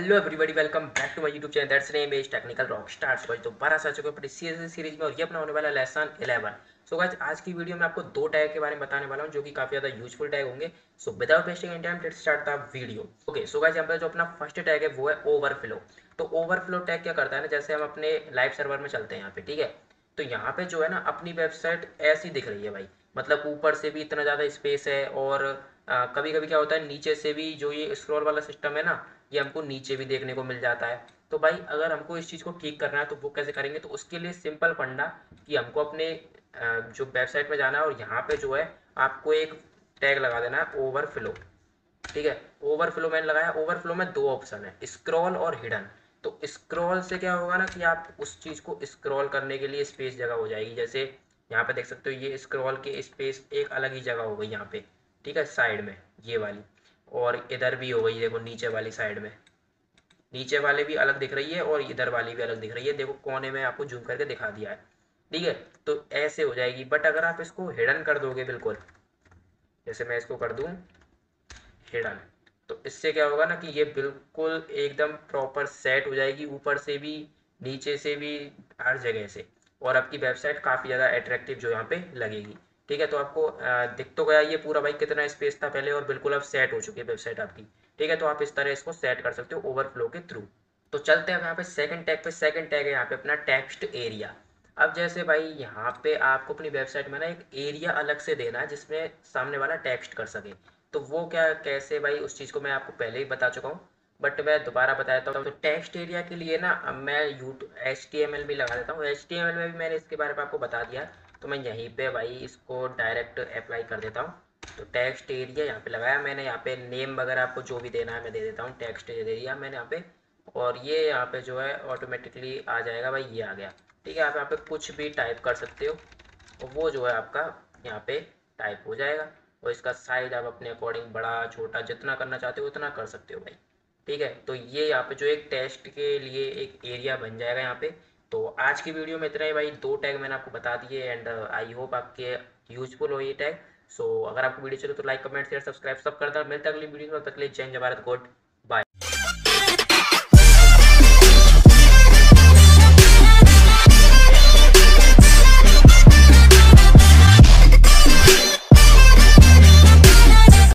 Hello everybody welcome back to my YouTube channel that's name is technical rock stars guys तो बारह आ चुके हैं series series में और ये अपना होने वाला लेसन 11 सो गाइस आज की वीडियो में आपको दो टैग के बारे में बताने वाला हूँ जो कि काफ़ी ज़्यादा यूजफुल टैग होंगे. So without wasting any time let's start the video okay so guys यहाँ पर जो अपना फ़र्स्ट टैग है, वो है ओवरफ्लो तो ओवरफ्लो टैग क्या करता है ना? जैसे हम अपने लाइव सर्वर में चलते हैं यहाँ पे, ठीक है? तो यहाँ पे जो है ना, अपनी वेबसाइट ऐसी दिख रही है भाई. मतलब ऊपर से भी इतना ज़्यादा स्पेस है और कभी कभी क्या होता है, नीचे से भी जो ये स्क्रॉल वाला सिस्टम है ना, ये हमको नीचे भी देखने को मिल जाता है। तो भाई, अगर हमको इस चीज़ को ठीक करना है तो वो कैसे करेंगे? तो उसके लिए सिंपल फंडा कि हमको अपने जो वेबसाइट में जाना है और यहाँ पे जो है, आपको एक टैग लगा देना है ओवरफ्लो ठीक है? ओवरफ्लो मैंने लगाया ओवरफ्लो में दो ऑप्शन है स्क्रॉल और हिडन तो स्क्रॉल से क्या होगा ना कि आप उस चीज़ को स्क्रॉल करने के लिए स्पेस जगह हो जाएगी। जैसे यहाँ पे देख सकते हो, ये स्क्रॉल के स्पेस एक अलग ही जगह हो गई यहाँ पे। ठीक है, साइड में, ये वाली। और इधर भी हो गई, देखो, नीचे वाली साइड में। नीचे वाले भी अलग दिख रही है और इधर वाली भी अलग दिख रही है। देखो, कोने में आपको जूम करके दिखा दिया है। ठीक है तो ऐसे हो जाएगी। बट अगर आप इसको हिडन कर दोगे, बिल्कुल, जैसे मैं इसको कर दूँ हिडन तो इससे क्या होगा ना कि ये बिल्कुल एकदम प्रॉपर सेट हो जाएगी। ऊपर से भी, नीचे से भी, हर जगह से। और आपकी वेबसाइट काफ़ी ज़्यादा अट्रैक्टिव जो यहाँ पे लगेगी। ठीक है तो आपको दिख तो गया ये पूरा भाई कितना स्पेस था पहले और बिल्कुल अब सेट हो चुकी है वेबसाइट आपकी। ठीक है तो आप इस तरह इसको सेट कर सकते हो ओवरफ्लो के थ्रू तो चलते हैं यहाँ पे सेकंड टैग पे। सेकंड टैग है यहाँ पे अपना टेक्स्ट एरिया अब जैसे भाई यहाँ पे आपको अपनी वेबसाइट में ना एक एरिया अलग से देना है जिसमें सामने वाला टेक्स्ट कर सके। तो वो क्या, कैसे भाई, उस चीज़ को मैं आपको पहले ही बता चुका हूँ। बट मैं दोबारा बता देता हूँ। तो टेक्स्ट एरिया के लिए ना मैं यूट्यूब एच भी लगा देता हूँ। एच में भी मैंने इसके बारे में आपको बता दिया। तो मैं यहीं पे भाई इसको डायरेक्ट अप्लाई कर देता हूँ। तो टेक्स्ट एरिया यहाँ पे लगाया मैंने, यहाँ पे नेम वगैरह आपको जो भी देना है मैं दे देता हूँ। टेक्स्ट एरिया मैंने यहाँ पे, और ये यहाँ पे जो है ऑटोमेटिकली आ जाएगा भाई, ये आ गया। ठीक है, आप यहाँ पे कुछ भी टाइप कर सकते हो और वो जो है आपका यहाँ पे टाइप हो जाएगा। और इसका साइज़ आप अपने अकॉर्डिंग बड़ा, छोटा, जितना करना चाहते हो, उतना कर सकते हो भाई। ठीक है तो ये यहाँ पे जो एक टेस्ट के लिए एक एरिया बन जाएगा यहाँ पे। तो आज की वीडियो में इतना ही भाई दो टैग मैंने आपको बता दिए एंड आई होप आपके यूजफुल हो ये टैग सो so, अगर आपको वीडियो चले तो लाइक कमेंट शेयर सब्सक्राइब सब करता मिलता अगली वीडियो में तक ले जय गोड.